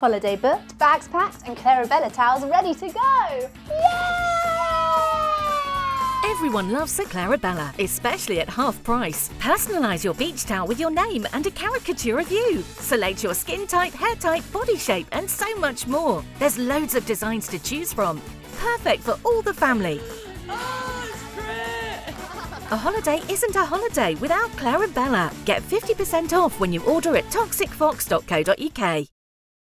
Holiday booked, bags packed, and Claireabella towels ready to go! Yay! Everyone loves a Claireabella, especially at half price. Personalise your beach towel with your name and a caricature of you. Select your skin type, hair type, body shape, and so much more. There's loads of designs to choose from. Perfect for all the family. A holiday isn't a holiday without Claireabella. Get 50% off when you order at toxicfox.co.uk.